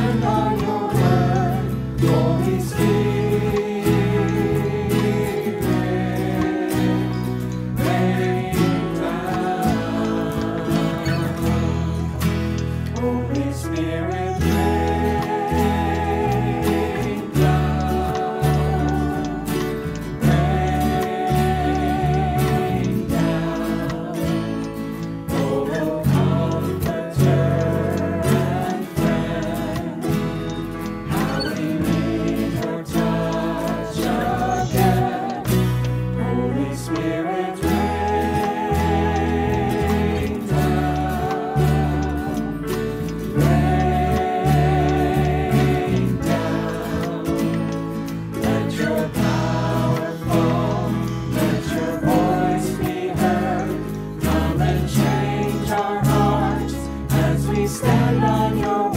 stand on your word. stand on your